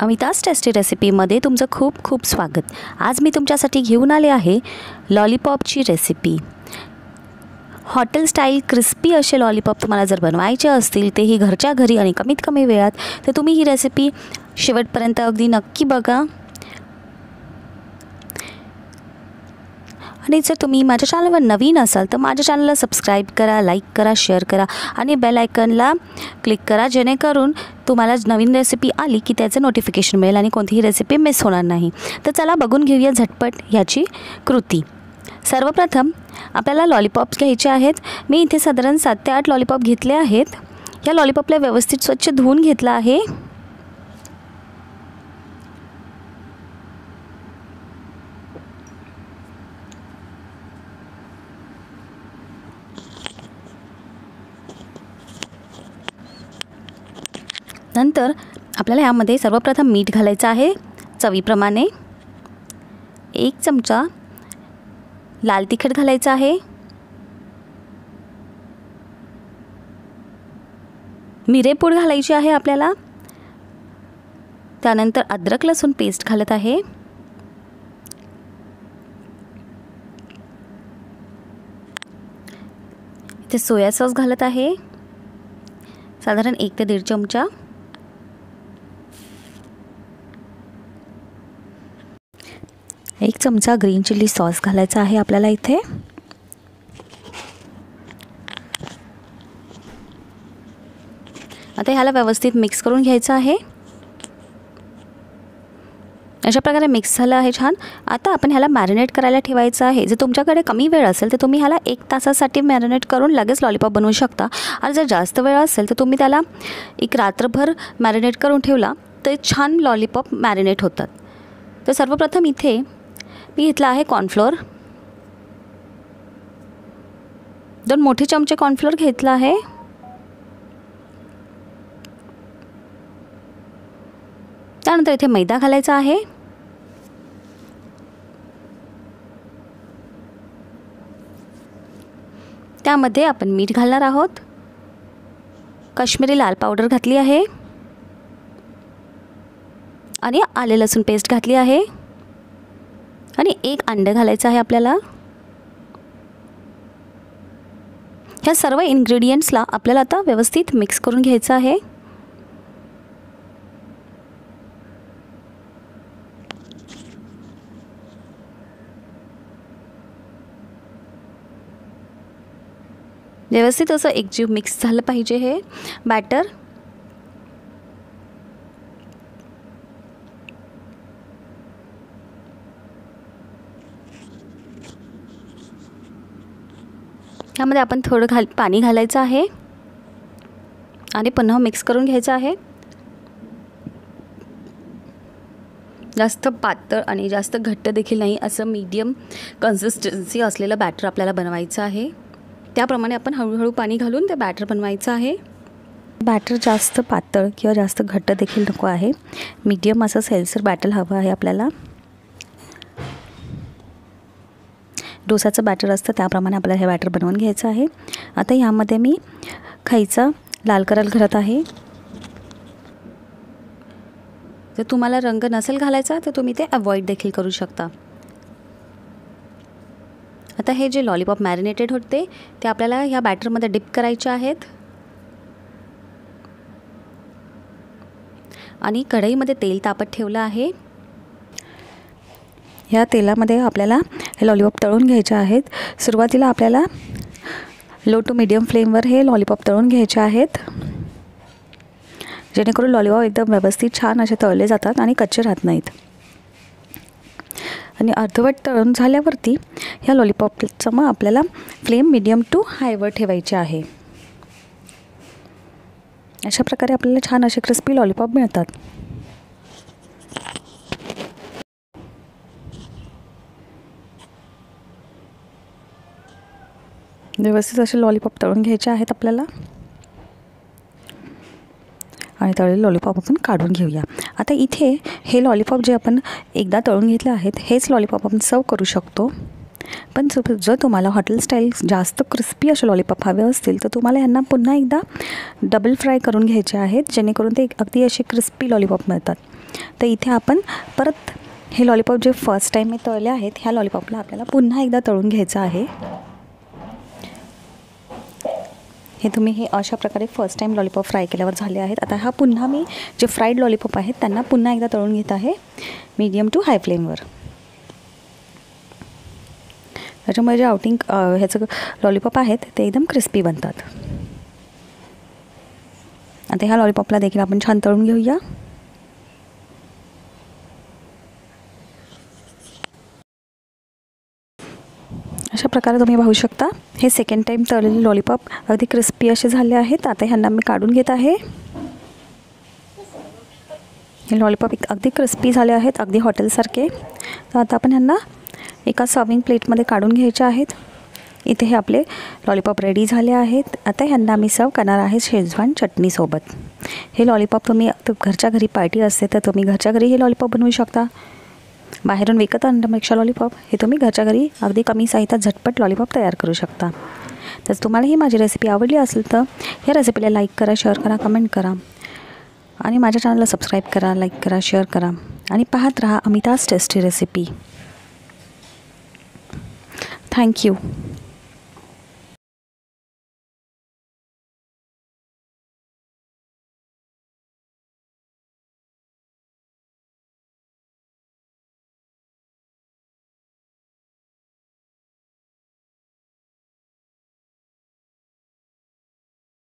अमिताज tasty रेसिपीमध्ये तुमचं खूप खूप स्वागत. आज मी तुमच्यासाठी घेऊन आले आहे लॉलीपॉपची रेसिपी. हॉटेल स्टाईल क्रिस्पी असे लॉलीपॉप तुम्हाला जर बनवायचे असतील तेही घरच्या घरी आणि कमीत कमी वेळात तर तुम्ही ही रेसिपी शेवटपर्यंत अगदी नक्की बघा. आणि जर तुम्ही माझ्या चॅनलवर नवीन असाल तर माझ्या चॅनलला सबस्क्राईब करा लाईक करा शेअर करा आणि बेल आयकनला क्लिक करा जेणेकरून तुम्हाला नवीन रेसिपी आली की त्याचं नोटिफिकेशन मिळेल आणि कोणतीही रेसिपी मिस होणार नाही. तर चला बघून घेऊया झटपट ह्याची कृती. सर्वप्रथम आपल्याला लॉलीपॉप्स घ्यायचे आहेत. मी इथे साधारण सात ते आठ लॉलीपॉप घेतले आहेत. या लॉलीपॉपला व्यवस्थित स्वच्छ धुवून घेतलं आहे. नंतर आपल्याला यामध्ये सर्वप्रथम मीठ घालायचं आहे चवीप्रमाणे. एक चमचा लाल तिखट घालायचं आहे. मिरेपूड घालायची आहे आपल्याला. त्यानंतर अद्रक लसूण पेस्ट घालत आहे. इथे सोया सॉस घालत आहे. साधारण एक ते दीड चमचा एक चमचा ग्रीन चिली सॉस घालायचा आहे आपल्याला इथे. आता ह्याला व्यवस्थित मिक्स करून घ्यायचं आहे. अशा प्रकारे मिक्स झालं आहे छान. आता आपण ह्याला मॅरिनेट करायला ठेवायचं आहे. जर तुमच्याकडे कमी वेळ असेल तर तुम्ही ह्याला एक तासासाठी मॅरिनेट करून लगेच लॉलीपॉप बनवू शकता. आणि जर जास्त वेळ असेल तर तुम्ही त्याला एक रात्रभर मॅरिनेट करून ठेवला तर छान लॉलीपॉप मॅरिनेट होतात. तर सर्वप्रथम इथे मी घेतला आहे कॉर्नफ्लोअर दोन मोठे चमचे कॉर्नफ्लोअर घेतला आहे. त्यानंतर इथे मैदा घालायचा आहे. त्यामध्ये आपण मीठ घालणार आहोत. काश्मीरी लाल पावडर घातली आहे. आणि आले लसूण पेस्ट घातली आहे. आणि एक अंडं घालायचं आहे आपल्याला. ह्या सर्व इन्ग्रेडियंट्सला आपल्याला आता व्यवस्थित मिक्स करून घ्यायचं आहे. व्यवस्थित असं एकजीव मिक्स झालं पाहिजे हे. बॅटर ह्यामध्ये आपण थोडं घाल पाणी घालायचं आहे. आणि पुन्हा मिक्स करून घ्यायचं आहे. जास्त पातळ आणि जास्त घट्ट देखील नाही असं मीडियम कन्सिस्टन्सी असलेलं बॅटर आपल्याला बनवायचं आहे. त्याप्रमाणे आपण हळूहळू पाणी घालून ते बॅटर बनवायचं आहे. बॅटर जास्त पातळ किंवा जास्त घट्ट देखील नको आहे. मीडियम असं सेल्सर बॅटर हवं आहे आपल्याला. डोसाचं बॅटर असतं त्याप्रमाणे आपल्याला हे बॅटर बनवून घ्यायचं आहे. आता यामध्ये मी खायचा लाल करल घालत आहे. जर तुम्हाला रंग नसेल घालायचा तर तुम्ही ते अवॉइड देखील करू शकता. आता हे जे लॉलीपॉप मॅरिनेटेड होते ते आपल्याला ह्या बॅटरमध्ये डिप करायचे आहेत. आणि कढईमध्ये तेल तापत ठेवलं आहे. ह्या तेलामध्ये आपल्याला हे लॉलीपॉप तळून घ्यायचे आहेत. सुरुवातीला आपल्याला लो टू मिडियम फ्लेमवर हे लॉलीपॉप तळून घ्यायचे आहेत. जेणेकरून लॉलीपॉप एकदम व्यवस्थित छान असे तळले जातात आणि कच्चे राहत नाहीत. आणि अर्धवट तळून झाल्यावरती ह्या लॉलीपॉपचं मग आपल्याला फ्लेम मिडियम टू हायवर ठेवायचे आहे. अशा प्रकारे आपल्याला छान असे क्रिस्पी लॉलीपॉप मिळतात. व्यवस्थित असे लॉलीपॉप तळून घ्यायचे आहेत आपल्याला. आणि तळलेले लॉलीपॉप आपण काढून घेऊया. आता इथे हे लॉलीपॉप जे आपण एकदा तळून घेतले आहेत हेच लॉलीपॉप आपण सर्व करू शकतो. पण जर तुम्हाला हॉटेल स्टाईल जास्त क्रिस्पी असे लॉलीपॉप हवे असतील तर तुम्हाला यांना पुन्हा एकदा डबल फ्राय करून घ्यायचे आहेत जेणेकरून ते अगदी असे क्रिस्पी लॉलीपॉप मिळतात. तर इथे आपण परत हे लॉलीपॉप जे फर्स्ट टाईम मी तळले आहेत ह्या लॉलीपॉपला आपल्याला पुन्हा एकदा तळून घ्यायचं आहे. हे तुम्ही हे अशा प्रकारे फर्स्ट टाईम लॉलीपॉप फ्राय केल्यावर झाले आहेत. आता हा पुन्हा मी जे फ्राईड लॉलीपॉप आहेत त्यांना पुन्हा एकदा तळून घेत आहे. मीडियम टू हाय फ्लेमवर त्याच्यामुळे जे आउटिंग ह्याचं लॉलीपॉप आहेत ते एकदम क्रिस्पी बनतात. आता ह्या लॉलीपॉपला देखील आपण छान तळून घेऊया. प्रकारे तुम्ही पाहू शकता. हे सेकंड टाईम तळलेले लॉलीपॉप अगदी क्रिस्पी असे झाले आहेत. आता ह्यांना मी काढून घेत आहे. हे लॉलीपॉप अगदी क्रिस्पी झाले आहेत अगदी हॉटेलसारखे तर आता आपण ह्यांना एका सर्विंग प्लेटमध्ये काढून घ्यायचे आहेत. इथे हे आपले लॉलीपॉप रेडी झाले आहेत. आता ह्यांना मी सर्व करणार आहे शेजवान चटणीसोबत हे लॉलीपॉप तुम्ही घरच्या घरी पार्टी असते तर तुम्ही घरच्या घरी हे लॉलीपॉप बनवू शकता. बाहेरून विकत आणण्यापेक्षा लॉलीपॉप हे तुम्ही घरच्या घरी अगदी कमी साहित्यात झटपट लॉलीपॉप तयार करू शकता. तर तुम्हाला ही माझी रेसिपी आवडली असेल तर या रेसिपीला लाईक करा शेअर करा कमेंट करा. आणि माझ्या चॅनलला सबस्क्राईब करा लाईक करा शेअर करा. आणि पाहत राहा अमिताज टेस्टी रेसिपी थँक्यू